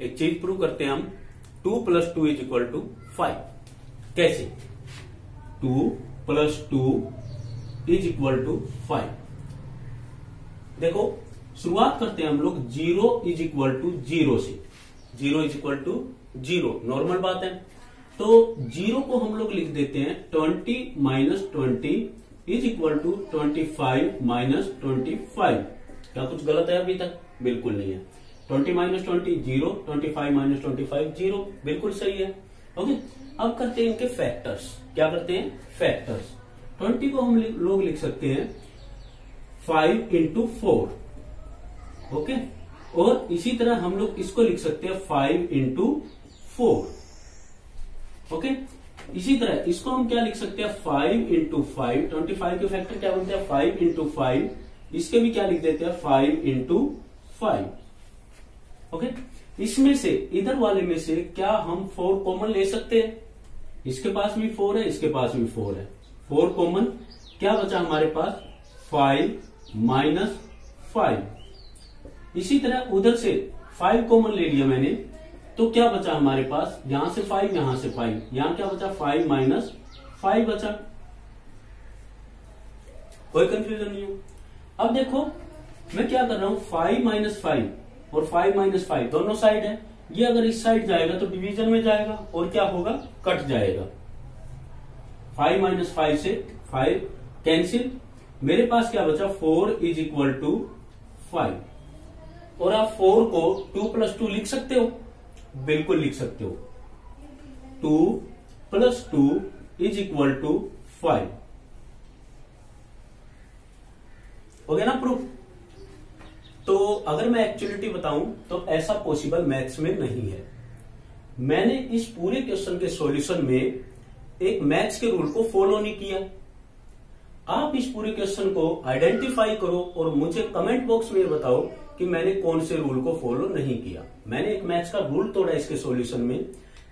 एक चीज़ प्रूव करते हैं हम। Two plus two is equal to five कैसे? Two plus two is equal to five देखो, शुरुआत करते हैं हम लोग zero is equal to zero से। Zero is equal to zero normal बात है। तो ज़ीरो को हम लोग लिख देते हैं twenty minus twenty is equal to twenty five minus twenty five क्या कुछ गलत है अभी तक? बिल्कुल नहीं है। Twenty minus twenty zero, twenty five minus twenty five zero, बिल्कुल सही है। ओके, अब करते हैं इनके फैक्टर्स क्या करते हैं? फैक्टर्स ट्वेंटी को हम लोग लिख सकते हैं। Five into four. ओके, और इसी तरह हम लोग इसको लिख सकते हैं फाइव इंटू फोर। ओके, इसी तरह इसको हम क्या लिख सकते हैं? Five into five. Twenty five के फैक्टर क्या बनते हैं? Five into five. इसके भी क्या लिख देते हैं? Five into five. ओके इसमें से, इधर वाले में से क्या हम फोर कॉमन ले सकते हैं? इसके पास भी फोर है, इसके पास भी फोर है। फोर कॉमन क्या बचा हमारे पास? फाइव माइनस फाइव इसी तरह उधर से फाइव कॉमन ले लिया मैंने तो क्या बचा हमारे पास? यहाँ से फाइव यहाँ से फाइव यहाँ क्या बचा? फाइव माइनस फाइव बचा। कोई कंफ्यूजन नहीं हो। अब देखो, मैं क्या कर रहा हूँ? फाइव माइनस फाइव और फाइव माइनस फाइव दोनों साइड है। ये अगर इस साइड जाएगा तो डिवीज़न में जाएगा और क्या होगा? कट जाएगा। फाइव माइनस फाइव से फाइव कैंसिल मेरे पास क्या बचा? Four is equal to five और आप फोर को टू प्लस टू लिख सकते हो? बिल्कुल लिख सकते हो। Two plus two is equal to five हो गया ना प्रूफ तो अगर मैं एक्चुअलिटी बताऊँ तो ऐसा पॉसिबल मैथ्स में नहीं है। मैंने इस पूरे क्वेश्चन के सॉल्यूशन में एक मैथ्स के रूल को फॉलो नहीं किया। आप इस पूरे क्वेश्चन को आइडेंटिफाई करो और मुझे कमेंट बॉक्स में बताओ कि मैंने कौन से रूल को फॉलो नहीं किया। मैंने एक मैथ्स का रूल तोड़ा इसके सॉल्यूशन में।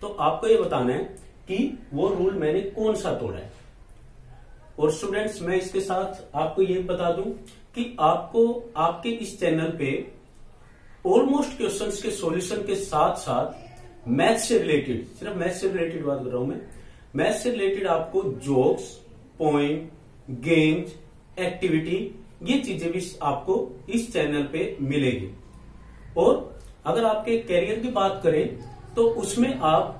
तो आपको ये बताना है कि वो रूल मैंने कौन सा तोड़ा है? और स्टूडेंट्स मैं इसके साथ आपको ये बता दूँ कि आपको, आपके इस चैनल पे ऑलमोस्ट क्वेश्चंस के सॉल्यूशन के साथ साथ मैथ से रिलेटेड सिर्फ़ मैथ से रिलेटेड बात कर रहा हूँ मैं मैथ्स से रिलेटेड आपको जोक्स पॉइंट गेम्स एक्टिविटी ये चीज़ें भी आपको इस चैनल पे मिलेगी। और अगर आपके कैरियर की बात करें तो उसमें आप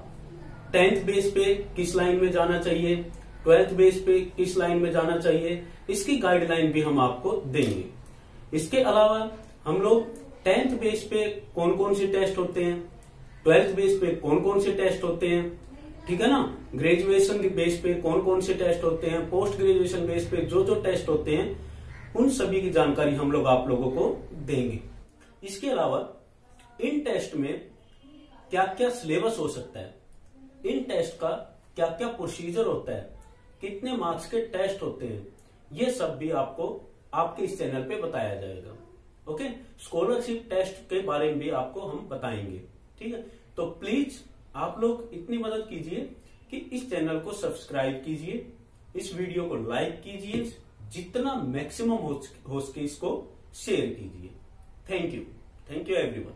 टेंथ बेस पे किस लाइन में जाना चाहिए ट्वेल्थ बेस पे किस लाइन में जाना चाहिए। इसकी गाइडलाइन भी हम आपको देंगे। इसके अलावा हम लोग टेंथ बेस पे कौन कौन से टेस्ट होते हैं? ट्वेल्थ बेस पे कौन कौन से टेस्ट होते हैं? ठीक है ना? ग्रेजुएशन के बेस पे कौन कौन से टेस्ट होते हैं? पोस्ट ग्रेजुएशन बेस पे जो जो टेस्ट होते हैं, उन सभी की जानकारी हम लोग आप लोगों को देंगे। इसके अलावा इन टेस्ट में क्या क्या सिलेबस हो सकता है? इन टेस्ट का क्या क्या प्रोसीजर होता है? कितने मार्क्स के टेस्ट होते हैं ये सब भी आपको आपके इस चैनल पे बताया जाएगा। ओके स्कॉलरशिप टेस्ट के बारे में भी आपको हम बताएँगे। ठीक है? तो प्लीज़ आप लोग इतनी मदद कीजिए कि इस चैनल को सब्सक्राइब कीजिए इस वीडियो को लाइक कीजिए जितना मैक्सिमम हो, सके इसको शेयर कीजिए। Thank you thank you everyone